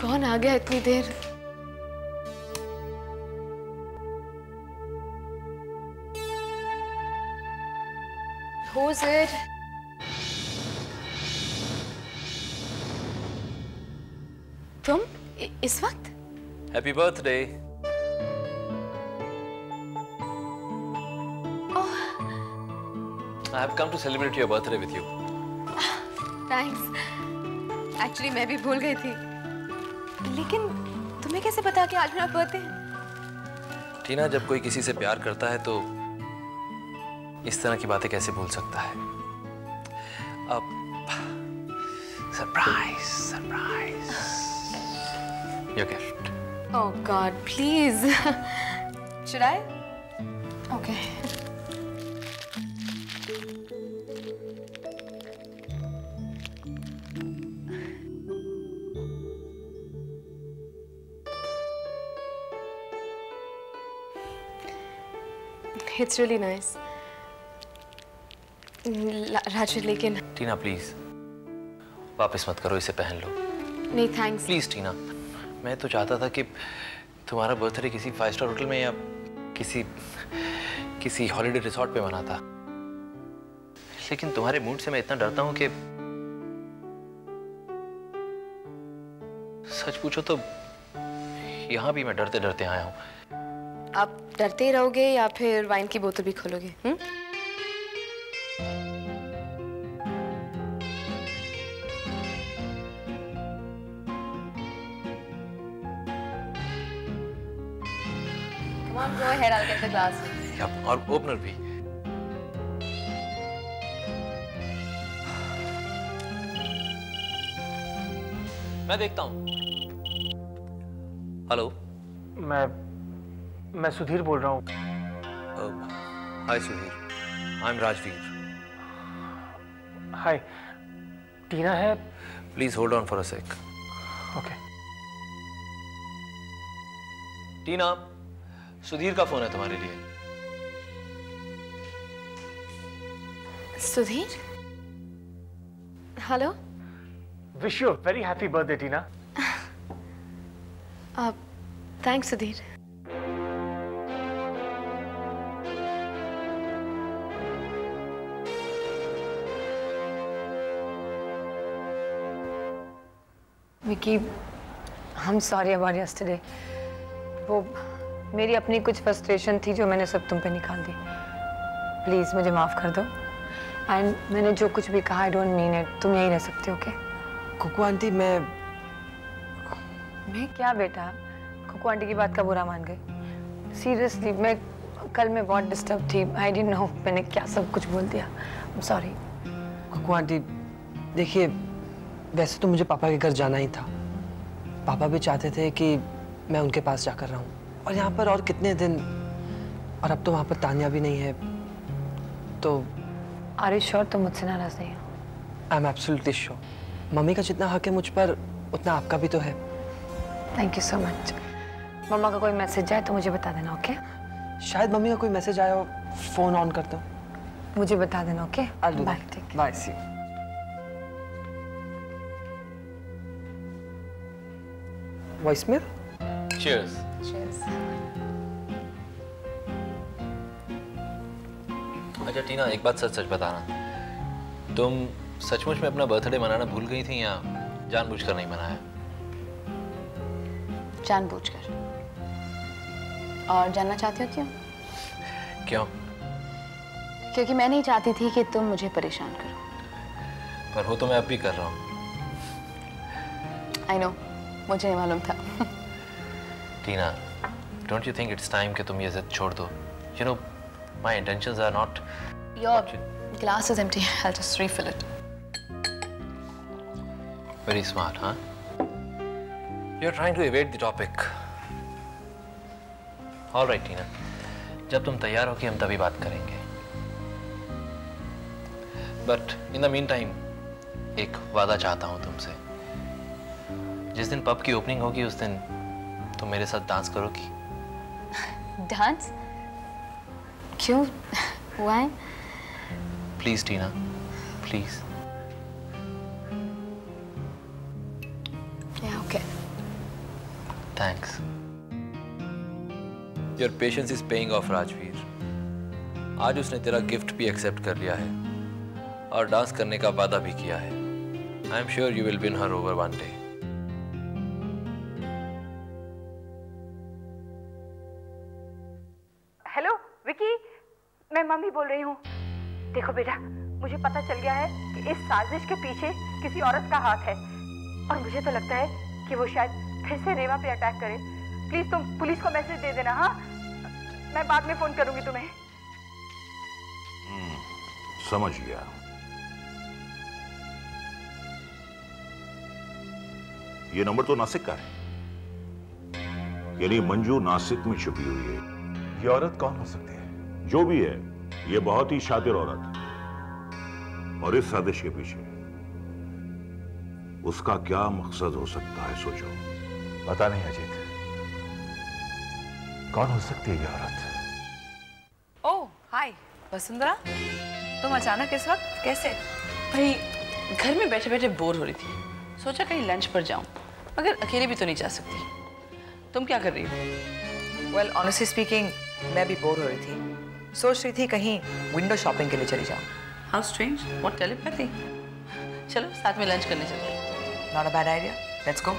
कौन आ गया इतनी देर? Who's it? तुम इस वक्त? Happy birthday I have come to celebrate your birthday with you thanks actually मैं भी भूल गई थी। लेकिन तुम्हें कैसे पता कि आज मेरा बर्थडे है टीना जब कोई किसी से प्यार करता है तो इस तरह की बातें कैसे भूल सकता है अब surprise surprise your gift Oh God, please. Should I? Okay. It's really nice. ला- राजू लेकिन टीना प्लीज़ वापस मत करो इसे पहन लो। नहीं थैंक्स प्लीज़ टीना मैं तो चाहता था कि तुम्हारा बर्थडे किसी फाइव स्टार होटल में या किसी किसी हॉलिडे रिसोर्ट पे मनाता। लेकिन तुम्हारे मूड से मैं इतना डरता हूँ कि सच पूछो तो यहाँ भी मैं डरते डरते आया हूँ। आप डरते ही रहोगे या फिर वाइन की बोतल भी खोलोगे हम्म Come on, go ahead. I'll get the glasses. या और ओपनर भी मैं देखता हूँ हेलो मैं मैं सुधीर बोल रहा हूँ। Hi Sudhir. I am Rajveer hi Tina है? Please hold on for a sec okay Tina Sudhir का फ़ोन है तुम्हारे लिए। Sudhir? Hello wish you very happy birthday Tina. आप थैंक्स सुधीर। विकी हम सॉरी अबाउट यस्टरडे वो मेरी अपनी कुछ फ्रस्ट्रेशन थी जो मैंने सब तुम पे निकाल दी। प्लीज़ मुझे माफ़ कर दो। एंड मैंने जो कुछ भी कहा आई डोंट मीन इट तुम यहीं रह सकते हो ओके कुकू आंटी मैं मैं क्या बेटा? कुकू आंटी की बात का बुरा मान गई। सीरियसली मैं कल मैं बहुत डिस्टर्ब थी। आई डेंट नो मैंने क्या सब कुछ बोल दिया। सॉरी कुकू आंटी देखिए वैसे तो मुझे पापा के घर जाना ही था। पापा भी चाहते थे कि मैं उनके पास जाकर रहूँ। और यहाँ पर और कितने दिन? और अब तो वहाँ पर तानिया भी नहीं है। तो आर यू श्योर तुम मुझसे नाराज़ नहीं हो? I am absolutely sure. Mummy का जितना हक है मुझ पर उतना आपका भी तो है। Thank you so much mamma का कोई मैसेज जाए तो मुझे बता देना ओके शायद मम्मी का कोई मैसेज आया हो फ़ोन ऑन करता हूँ मुझे बता देना okay do by that. Voicemail? Cheers. अच्छा टीना एक बात सच सच बताना। तुम सचमुच में अपना बर्थडे मनाना भूल गई थी या जानबूझकर नहीं मनाया? जानबूझकर। और जानना चाहती हो क्यों? क्यों? क्योंकि मैं नहीं चाहती थी कि तुम मुझे परेशान करो। पर हो तो मैं अब भी कर रहा हूँ। आई नो मुझे नहीं मालूम था। Tina don't you think it's time कि तुम ये जिद छोड़ दो? You know my intentions are not your glass is empty I just refill it very smart हाँ you are trying to avoid the topic all right Tina जब तुम तैयार हो कि हम तभी बात करेंगे। But in the mean time एक वादा चाहता हूँ तुमसे। जिस दिन पब की ओपनिंग होगी उस दिन तुम मेरे साथ डांस करोगी। डांस क्यों? हुआ प्लीज़ टीना प्लीज़ या okay thanks your patience is paying off Rajveer आज उसने तेरा गिफ्ट भी एक्सेप्ट कर लिया है और डांस करने का वादा भी किया है। I am sure you will win her over one day hello Vicky मैं मम्मी बोल रही हूँ। देखो बेटा, मुझे पता चल गया है कि इस साजिश के पीछे किसी औरत का हाथ है। और मुझे तो लगता है कि वो शायद फिर से रेवा पे अटैक करे। प्लीज़ तुम पुलिस को मैसेज दे देना हाँ? मैं बाद में फ़ोन करूँगी तुम्हें। समझ गया। ये नंबर तो नासिक का है। यानी मंजू नासिक में छुपी हुई है। ये औरत कौन हो सकती है? जो भी है ये बहुत ही शातिर औरत। है और इस साजिश के पीछे उसका क्या मकसद हो सकता है सोचो। पता नहीं अजीत। कौन हो सकती है ये औरत? ओह हाय वसुंधरा तुम अचानक इस वक्त कैसे? भाई घर में बैठे बैठे बोर हो रही थी। सोचा कहीं लंच पर जाऊँ मगर अकेले भी तो नहीं जा सकती। तुम क्या कर रही हो? वेल ऑनेस्टली स्पीकिंग मैं भी बोर हो रही थी। सोच रही थी कहीं विंडो शॉपिंग के लिए चली जाऊँ। हाउ स्ट्रेंज व्हाट टेलीपैथी चलो साथ में लंच करने चलते हैं। Not a bad idea let's go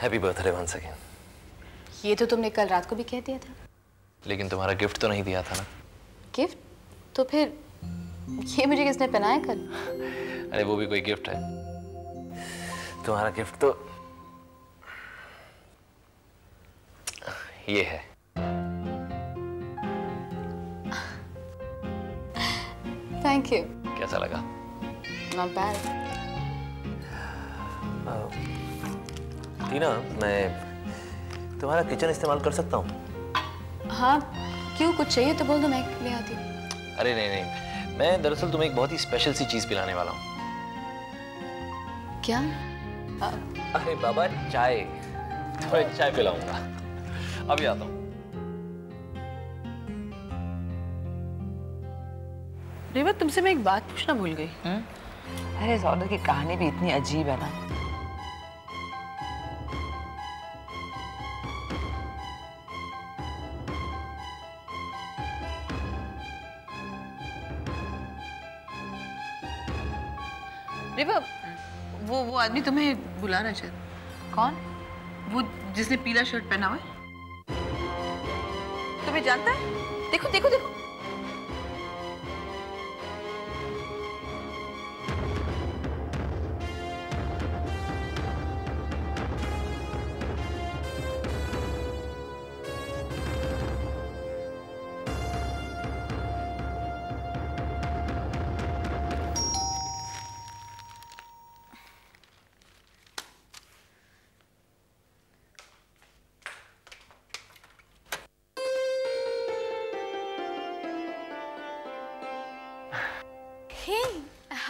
happy birthday once again ये तो तुमने कल रात को भी कह दिया था। लेकिन तुम्हारा गिफ्ट तो नहीं दिया था ना। गिफ्ट तो फिर ये मुझे किसने पहनाया कल? अरे वो भी कोई गिफ्ट है। तुम्हारा गिफ्ट तो ये है। थैंक यू कैसा लगा? नॉट बैड टीना मैं तुम्हारा किचन इस्तेमाल कर सकता हूँ? हाँ क्यों? कुछ चाहिए तो बोल दो मैं ले आती हूँ। अरे नहीं नहीं। मैं दरअसल तुम्हें एक बहुत ही स्पेशल सी चीज़ पिलाने वाला हूँ। क्या? अरे बाबा चाय। तुम्हें चाय पिलाऊँगा। अभी आता हूँ। रेवा तुमसे मैं एक बात पूछना भूल गई। अरे इस ऑर्डर की कहानी भी इतनी अजीब है ना। रेवा वो वो आदमी तुम्हें बुला रहा है शायद। कौन? वो जिसने पीला शर्ट पहना हुआ है। तुम्हें जानता है? देखो देखो देखो।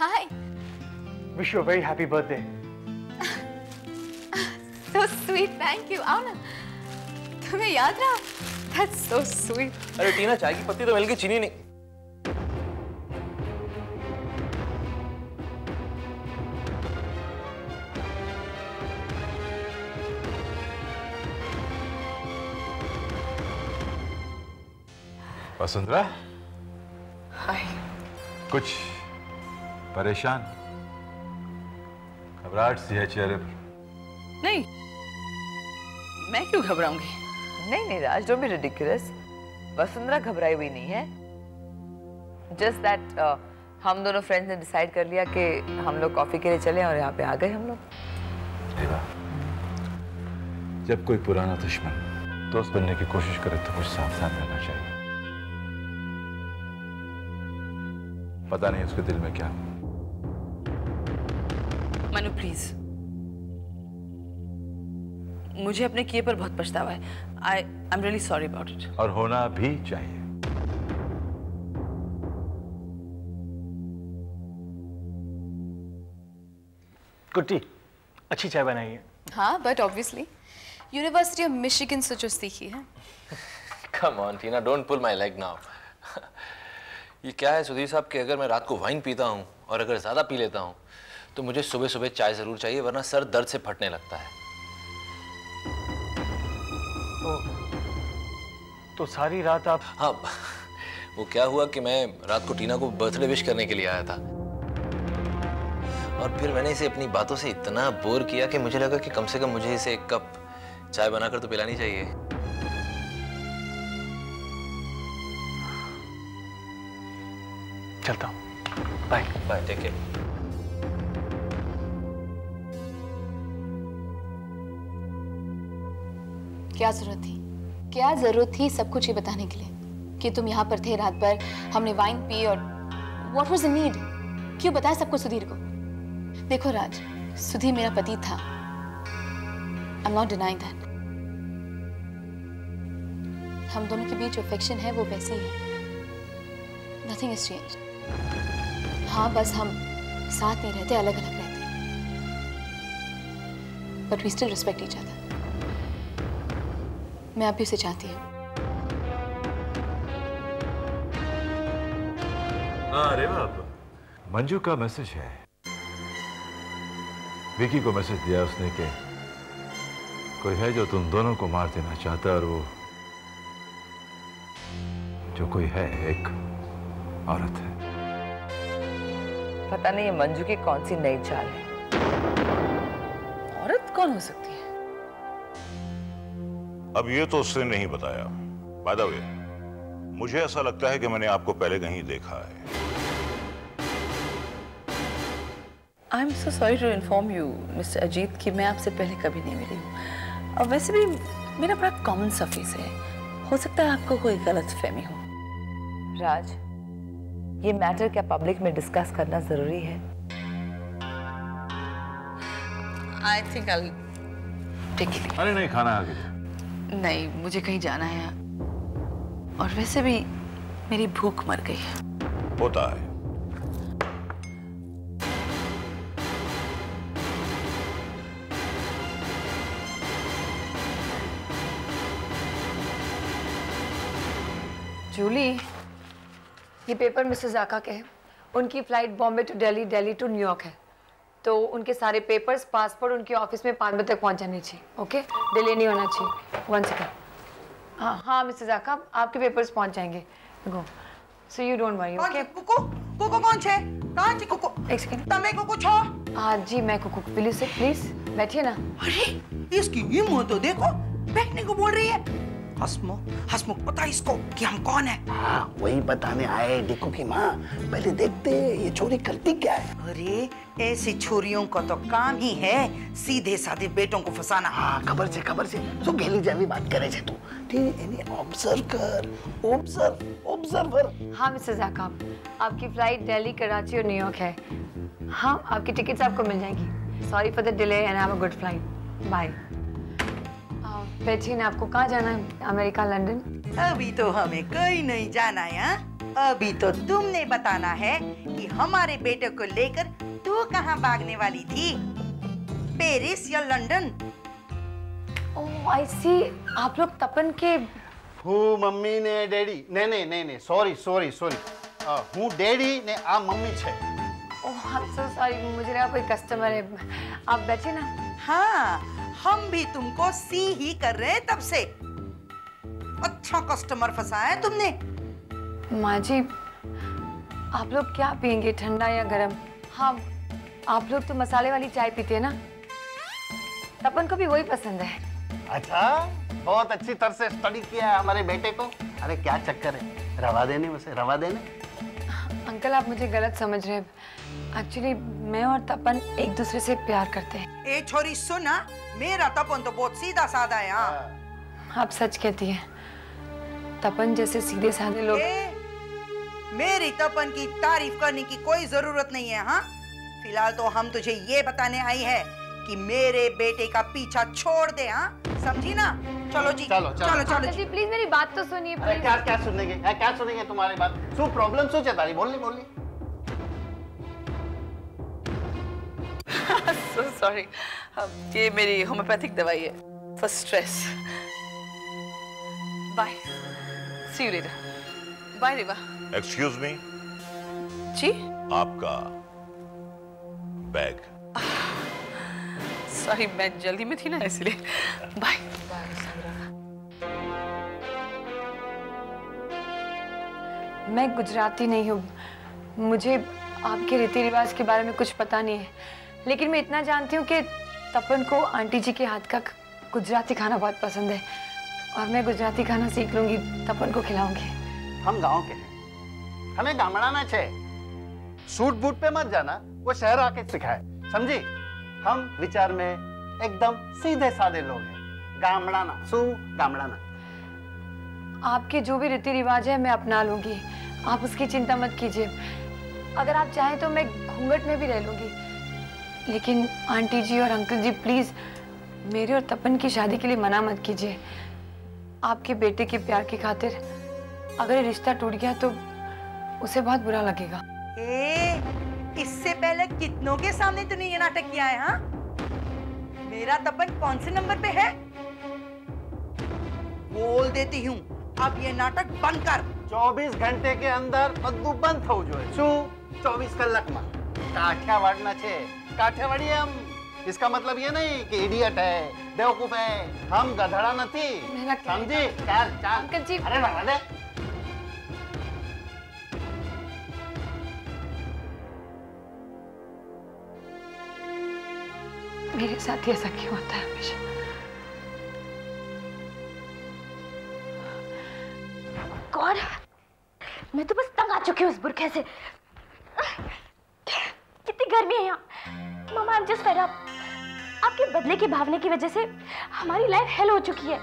Hi wish you very happy birthday so sweet thank you आओ ना। तुम्हें याद रहा? दैट्स सो स्वीट अरे टीना चाय की पत्ती तो मिल गई चीनी नहीं। वसुंधरा? हाय कुछ परेशान। घबराहट सी है चेहरे पर। नहीं मैं क्यों घबराऊँगी? नहीं नहीं Raj don't be ridiculous Vasundhara घबराई हुई नहीं है। जस्ट दैट हम दोनों फ्रेंड्स ने डिसाइड कर लिया कि हम लोग कॉफ़ी के लिए चले और यहाँ पे आ गए हम लोग। जब कोई पुराना दुश्मन दोस्त बनने की कोशिश करे तो कुछ सावधान रहना चाहिए। पता नहीं उसके दिल में क्या। मनु प्लीज़ मुझे अपने किए पर बहुत पछतावा है। I I am really sorry about it और होना भी चाहिए। कुट्टी अच्छी चाय बनाई है हाँ but obviously university of Michigan से जो सीखी है। Come on Tina don't pull my leg now ये क्या है सुधीर साहब कि अगर मैं रात को वाइन पीता हूँ और अगर ज़्यादा पी लेता हूँ तो मुझे सुबह सुबह चाय ज़रूर चाहिए वरना सर दर्द से फटने लगता है। तो, तो सारी रात आप हाँ वो क्या हुआ कि मैं रात को टीना को बर्थडे विश करने के लिए आया था। और फिर मैंने इसे अपनी बातों से इतना बोर किया कि मुझे लगा कि कम से कम मुझे इसे एक कप चाय बनाकर तो पिलानी चाहिए। चलता हूँ। बाय बाय टेक केयर क्या ज़रूरत थी? क्या ज़रूरत थी सब कुछ ये बताने के लिए? कि तुम यहाँ पर थे, रात भर हमने वाइन पी और व्हाट वाज नीड क्यों बताया सबको सुधीर को? देखो राज, सुधीर मेरा पति था। I am not denying that हम दोनों के बीच जो अफेक्शन है, वो वैसे ही है। नथिंग इज़ चेंज हाँ बस हम साथ नहीं रहते अलग अलग रहते but we still respect each other मैं अभी उसे चाहती हूँ। हाँ अरे बाप मंजू का मैसेज है। विकी को मैसेज दिया उसने कि कोई है जो तुम दोनों को मार देना चाहता है और वो जो कोई है एक औरत है। पता नहीं ये मंजू की कौन सी नई चाल है। औरत कौन हो सकती है? अब ये तो उसने नहीं बताया। बाय द वे मुझे ऐसा लगता है कि मैंने आपको पहले कहीं देखा है। I am so sorry to inform you mister Ajit कि मैं आपसे पहले कभी नहीं मिली हूँ। और वैसे भी मेरा बड़ा कॉमन सा फेस है। हो सकता है आपको कोई गलत फहमी हो। राज ये मैटर क्या पब्लिक में डिस्कस करना ज़रूरी है? आई थिंक आई टेक अरे नहीं खाना आ गया नहीं मुझे कहीं जाना है। और वैसे भी मेरी भूख मर गई है। होता है। जूली ये पेपर मिसेस जाका के हैं। उनकी flight Bombay to Delhi Delhi to New York है। तो उनके सारे पेपर्स पासपोर्ट उनके ऑफ़िस में पाँच बजे तक पहुँच जाने चाहिए ओके डिले नहीं होना चाहिए। वन सेकेंड हाँ हाँ मिस्टर आकाब आपके पेपर्स पहुँच जाएँगे। Go so you don't worry okay Kuku Kuku कौन छे कहाँ छे कुकू? एक सेकंड तमे तो कुकू छो। हाँ जी मैं कुकू। प्लीज़ से प्लीज़ बैठिए ना। अरे इसकी हिम्मत तो देखो बैठने को बोल रही है। हसमुख हसमुख पता इसको कि हम कौन है? हाँ वही बताने आए डिको की माँ पहले देखते ये छोरी करती क्या है। अरे ऐसी छोरियों का तो काम ही है सीधे साधे बेटों को फंसाना। हाँ खबर से खबर से। तो गहली जाली बात करे छे तू। ठीक यानी ऑब्ज़र्व कर ऑब्ज़र्व ऑब्जर्वर हाँ मिसेस आकाम आपकी फ़्लाइट दिल्ली कराची और न्यूयॉर्क है। हाँ आपकी टिकट्स आपको मिल जाएँगी। Sorry for the delay and have a good flight bye बेटी ने आपको कहाँ जाना है? America London? अभी तो हमें कहीं नहीं जाना है हाँ? अभी तो तुमने बताना है कि हमारे बेटे को लेकर तू कहाँ भागने वाली थी? पेरिस या लंदन? आई सी आप लोग तपन के हूँ मम्मी ने डैडी। नहीं नहीं नहीं नहीं सॉरी सॉरी सॉरी हूँ डैडी ने आ मम्मी छे। ओह आई एम सो सॉरी मुझे ना कोई कस्टमर है। आप बैठे ना। हाँ हम भी तुमको सी ही कर रहे हैं तब से। अच्छा कस्टमर फंसाया है तुमने। माँ जी आप लोग क्या पियेंगे ठंडा या गरम? हाँ आप लोग तो मसाले वाली चाय पीते हैं ना? तपन को भी वही पसंद है। अच्छा बहुत अच्छी तरह से स्टडी किया है हमारे बेटे को। अरे क्या चक्कर है? रवा देने उसे रवा देने। अंकल आप मुझे गलत समझ रहे हैं। एक्चुअली मैं और तपन एक दूसरे से प्यार करते हैं। ए छोरी सुना मेरा तपन तो बहुत सीधा साधा है हाँ। आप सच कहती हैं। तपन जैसे सीधे साधे लोग मेरी तपन की तारीफ़ करने की कोई ज़रूरत नहीं है हाँ। फ़िलहाल तो हम तुझे ये बताने आई है कि मेरे बेटे का पीछा छोड़ दे हाँ। समझी ना? चलो जी। चलो चलो चलो जी। प्लीज़ मेरी बात तो सुनिए प्लीज़ क्या क्या सुनेंगे? क्या सुनेंगे तुम्हारी बात? सो प्रॉब्लम शू तारी बोलनी बोलनी सो सॉरी ये मेरी होम्योपैथिक दवाई है। For stress bye see you later bye Riva excuse me जी? आपका बैग। सॉरी मैं जल्दी में थी ना इसलिए। बाय मैं गुजराती नहीं हूँ। मुझे आपके रीति रिवाज के बारे में कुछ पता नहीं है। लेकिन मैं इतना जानती हूँ कि तपन को आंटी जी के हाथ का गुजराती खाना बहुत पसंद है। और मैं गुजराती खाना सीख लूँगी, तपन को खिलाऊँगी। हम गाँव के हैं। हमें गामड़ाना छे। सूट बूट पे मत जाना। वो शहर आके सिखाए। समझी? हम विचार में एकदम सीधे साधे लोग हैं। गामड़ाना सु गामड़ाना आपके जो भी रीति रिवाज है मैं अपना लूँगी। आप उसकी चिंता मत कीजिए। अगर आप चाहें तो मैं घूंघट में भी रह लूँगी। लेकिन आंटी जी और अंकल जी प्लीज़ मेरे और तपन की शादी के लिए मना मत कीजिए। आपके बेटे के प्यार की खातिर अगर ये रिश्ता टूट गया तो उसे बहुत बुरा लगेगा। ए, इससे पहले कितनों के सामने तूने ये नाटक किया है हाँ? मेरा तपन कौन से नंबर पे है? बोल देती हूँ। अब ये नाटक बंद कर 24 घंटे के अंदर બધું બંધ થવું જોઈએ શું 24 કલાકમાં કાઠિયાવાડના છે કાઠિયાવાડી એમ इसका मतलब ये नहीं कि इडियट है बेवकूफ है हम गधड़ा नहीं समझी चल चल अंकल जी अरे लगा दे मेरे साथ ही ऐसा क्यों होता है हमेशा हूँ इस बुरखे से कितनी गर्मी है यहाँ। मामा आई एम जस्ट आपके बदले की भावना की वजह से हमारी लाइफ हेल हो चुकी है।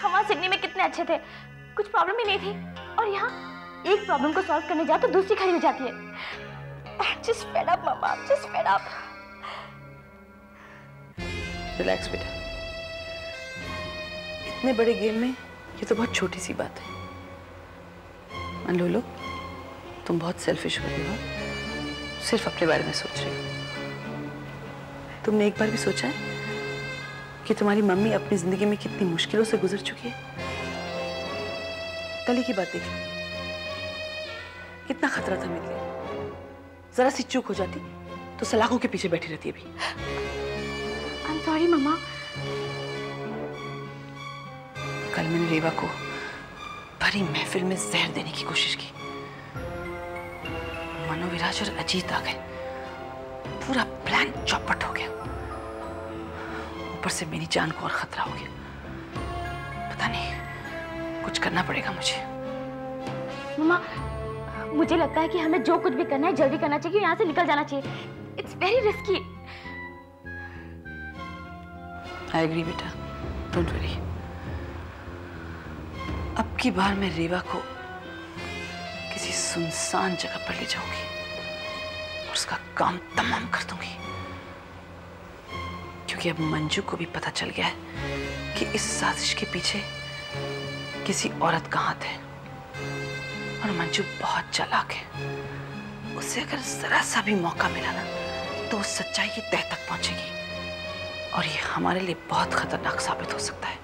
हम वहाँ सिडनी में कितने अच्छे थे। कुछ प्रॉब्लम ही नहीं थी। और यहाँ एक प्रॉब्लम को सॉल्व करने जाओ तो दूसरी खड़ी हो जाती है। जस्ट फेड मामा जस्ट फेड रिलैक्स बेटा। इतने बड़े गेम में ये तो बहुत छोटी सी बात है। लो लो। तुम बहुत सेल्फिश हो रही हो। सिर्फ़ अपने बारे में सोच रही हो। तुमने एक बार भी सोचा है कि तुम्हारी मम्मी अपनी ज़िंदगी में कितनी मुश्किलों से गुजर चुकी है? कल ही की बात देखी। कितना खतरा था मेरे लिए। जरा सी चूक हो जाती तो सलाखों के पीछे बैठी रहती अभी। आई एम सॉरी मामा कल मैंने रेवा को भरी महफिल में जहर देने की कोशिश की। मनोविराज और अजीत आ गए। पूरा प्लान चौपट हो गया। ऊपर से मेरी जान को और खतरा हो गया। पता नहीं कुछ करना पड़ेगा मुझे। मम्मा मुझे लगता है कि हमें जो कुछ भी करना है जल्दी करना चाहिए यहाँ से निकल जाना चाहिए। It's very risky I agree बेटा। डोंट वरी अब की बार मैं रेवा को सुनसान जगह पर ले जाऊँगी और उसका काम तमाम कर दूँगी। क्योंकि अब मंजू को भी पता चल गया है कि इस साजिश के पीछे किसी औरत का हाथ है और मंजू बहुत चालाक है। उसे अगर जरा सा भी मौका मिला ना तो वो सच्चाई की तह तक पहुंचेगी। और ये हमारे लिए बहुत खतरनाक साबित हो सकता है।